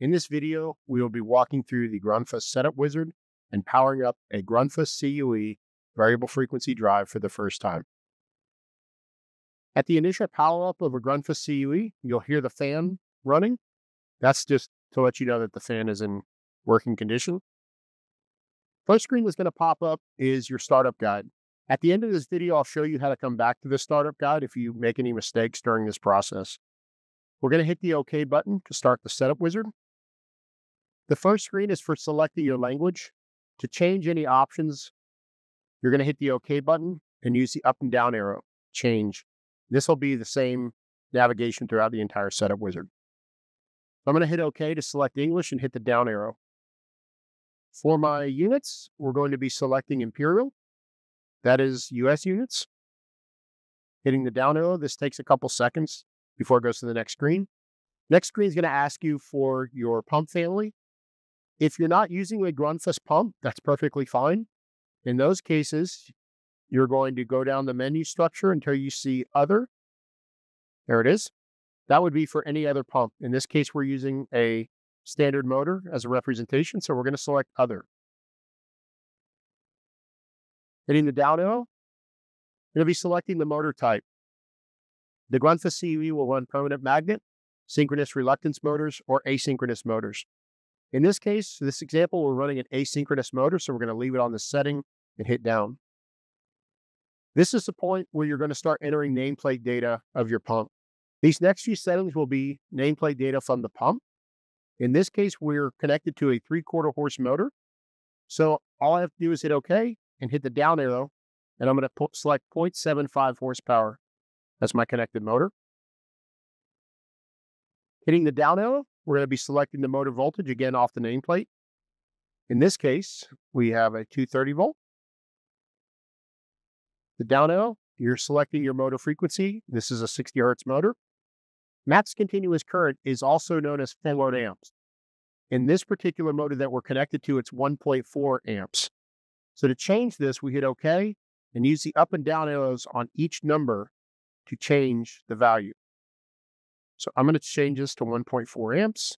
In this video, we will be walking through the Grundfos setup wizard and powering up a Grundfos CUE variable frequency drive for the first time. At the initial power up of a Grundfos CUE, you'll hear the fan running. That's just to let you know that the fan is in working condition. First screen that's going to pop up is your startup guide. At the end of this video, I'll show you how to come back to the startup guide if you make any mistakes during this process. We're going to hit the OK button to start the setup wizard. The first screen is for selecting your language. To change any options, you're going to hit the OK button and use the up and down arrow, change. This will be the same navigation throughout the entire setup wizard. I'm going to hit OK to select English and hit the down arrow. For my units, we're going to be selecting Imperial. That is US units. Hitting the down arrow, this takes a couple seconds before it goes to the next screen. Next screen is going to ask you for your pump family. If you're not using a Grundfos pump, that's perfectly fine. In those cases, you're going to go down the menu structure until you see Other. There it is. That would be for any other pump. In this case, we're using a standard motor as a representation, so we're going to select Other. Hitting the down arrow, going to be selecting the motor type. The Grundfos CUE will run permanent magnet, synchronous reluctance motors, or asynchronous motors. In this case, this example, we're running an asynchronous motor, so we're going to leave it on the setting and hit down. This is the point where you're going to start entering nameplate data of your pump. These next few settings will be nameplate data from the pump. In this case, we're connected to a three quarter horse motor. So all I have to do is hit OK and hit the down arrow, and I'm going to select 0.75 horsepower as my connected motor. Hitting the down arrow, we're going to be selecting the motor voltage again off the nameplate. In this case, we have a 230 volt. The down arrow, you're selecting your motor frequency. This is a 60 hertz motor. Max continuous current is also known as full load amps. In this particular motor that we're connected to, it's 1.4 amps. So to change this, we hit OK and use the up and down arrows on each number to change the value. So I'm going to change this to 1.4 amps,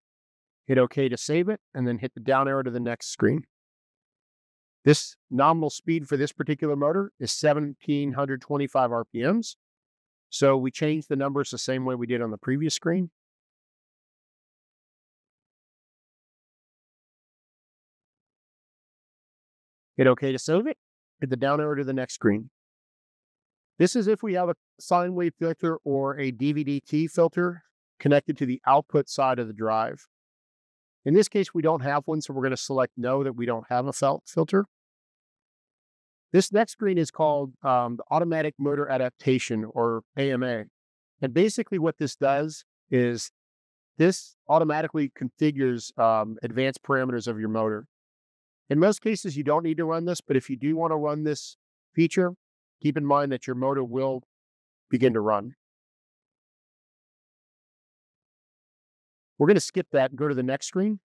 hit OK to save it, and then hit the down arrow to the next screen. This nominal speed for this particular motor is 1725 RPMs. So we change the numbers the same way we did on the previous screen. Hit OK to save it. Hit the down arrow to the next screen. This is if we have a sine wave filter or a DVDT filter connected to the output side of the drive. In this case, we don't have one, so we're going to select no that we don't have a felt filter. This next screen is called um, the Automatic Motor Adaptation or AMA. And basically what this does is this automatically configures um, advanced parameters of your motor. In most cases, you don't need to run this, but if you do want to run this feature, keep in mind that your motor will begin to run. We're going to skip that and go to the next screen.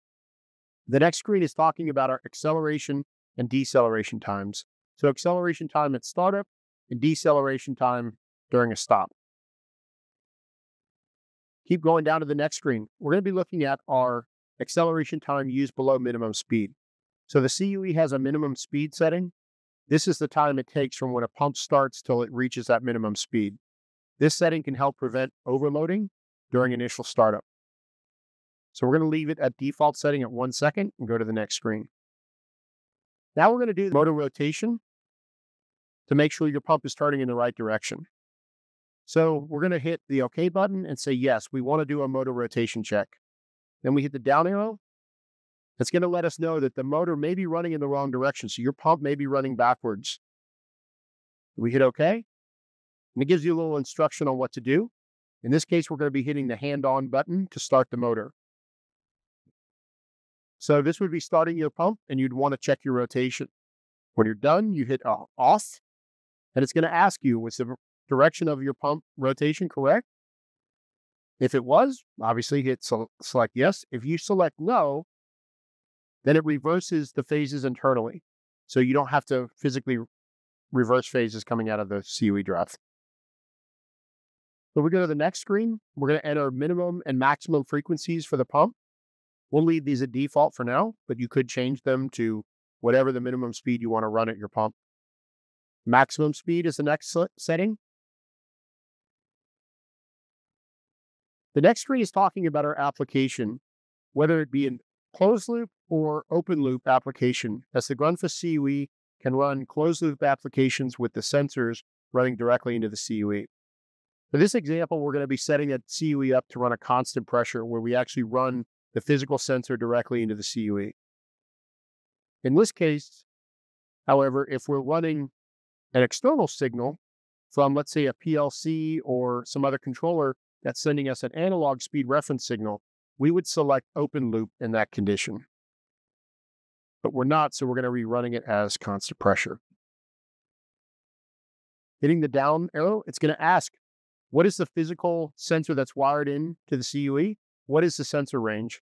The next screen is talking about our acceleration and deceleration times. So acceleration time at startup and deceleration time during a stop. Keep going down to the next screen. We're going to be looking at our acceleration time used below minimum speed. So the CUE has a minimum speed setting this is the time it takes from when a pump starts till it reaches that minimum speed. This setting can help prevent overloading during initial startup. So we're going to leave it at default setting at one second and go to the next screen. Now we're going to do motor rotation to make sure your pump is starting in the right direction. So we're going to hit the OK button and say, yes, we want to do a motor rotation check. Then we hit the down arrow that's going to let us know that the motor may be running in the wrong direction. So your pump may be running backwards. We hit OK. And it gives you a little instruction on what to do. In this case, we're going to be hitting the hand on button to start the motor. So this would be starting your pump and you'd want to check your rotation. When you're done, you hit uh, off and it's going to ask you, was the direction of your pump rotation correct? If it was, obviously hit select yes. If you select no, then it reverses the phases internally. So you don't have to physically reverse phases coming out of the CUE drive. So we go to the next screen. We're going to enter minimum and maximum frequencies for the pump. We'll leave these at default for now, but you could change them to whatever the minimum speed you want to run at your pump. Maximum speed is the next setting. The next screen is talking about our application, whether it be in closed loop or open loop application, as the Grundfos CUE can run closed loop applications with the sensors running directly into the CUE. For this example, we're going to be setting that CUE up to run a constant pressure where we actually run the physical sensor directly into the CUE. In this case, however, if we're running an external signal from, let's say, a PLC or some other controller that's sending us an analog speed reference signal, we would select open loop in that condition. But we're not, so we're going to be running it as constant pressure. Hitting the down arrow, it's going to ask, what is the physical sensor that's wired in to the CUE? What is the sensor range?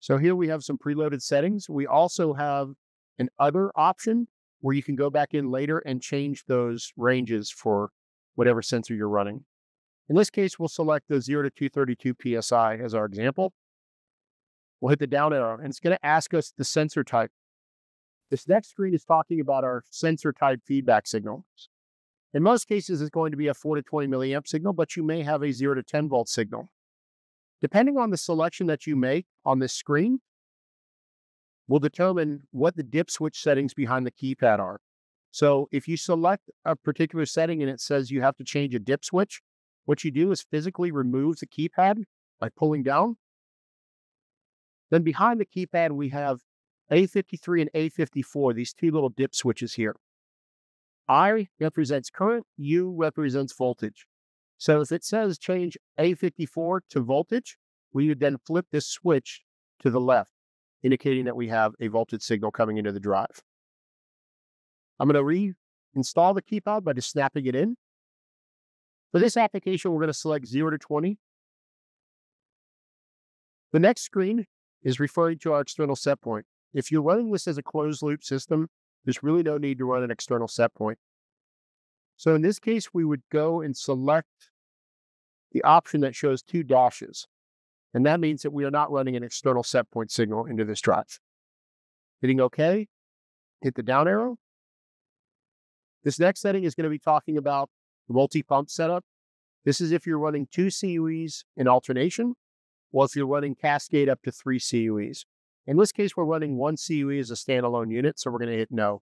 So here we have some preloaded settings. We also have an other option where you can go back in later and change those ranges for whatever sensor you're running. In this case, we'll select the 0 to 232 PSI as our example. We'll hit the down arrow, and it's going to ask us the sensor type. This next screen is talking about our sensor type feedback signals. In most cases, it's going to be a 4 to 20 milliamp signal, but you may have a 0 to 10 volt signal. Depending on the selection that you make on this screen, will determine what the dip switch settings behind the keypad are. So if you select a particular setting and it says you have to change a dip switch, what you do is physically remove the keypad by pulling down. Then behind the keypad, we have A53 and A54, these two little dip switches here. I represents current, U represents voltage. So if it says change A54 to voltage, we would then flip this switch to the left, indicating that we have a voltage signal coming into the drive. I'm going to reinstall the keypad by just snapping it in. For this application, we're going to select 0 to 20. The next screen is referring to our external set point. If you're running this as a closed loop system, there's really no need to run an external set point. So in this case, we would go and select the option that shows two dashes. And that means that we are not running an external set point signal into this drive. Hitting OK, hit the down arrow. This next setting is going to be talking about the multi-pump setup. This is if you're running two CUEs in alternation, or if you're running Cascade up to three CUEs. In this case, we're running one CUE as a standalone unit, so we're going to hit no.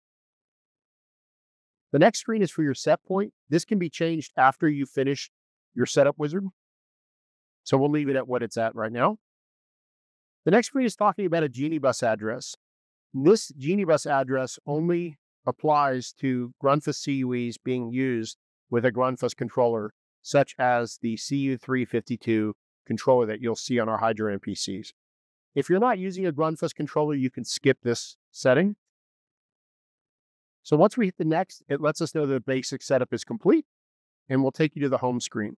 The next screen is for your set point. This can be changed after you finish your setup wizard. So we'll leave it at what it's at right now. The next screen is talking about a GENIbus address. This GENIbus address only applies to Grundfos CUEs being used with a Grundfos controller, such as the CU352 controller that you'll see on our Hydro MPCs. If you're not using a Grundfos controller, you can skip this setting. So once we hit the next, it lets us know the basic setup is complete, and we'll take you to the home screen.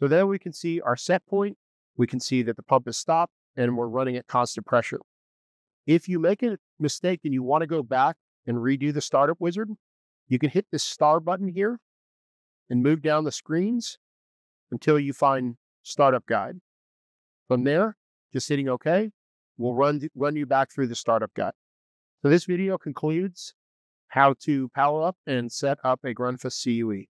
So then we can see our set point. We can see that the pump is stopped, and we're running at constant pressure. If you make a mistake and you want to go back and redo the startup wizard, you can hit this star button here and move down the screens until you find startup guide. From there, just hitting OK will run, run you back through the startup guide. So this video concludes how to power up and set up a Grundfos CUE.